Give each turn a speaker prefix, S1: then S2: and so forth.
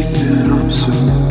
S1: sleeping, I'm so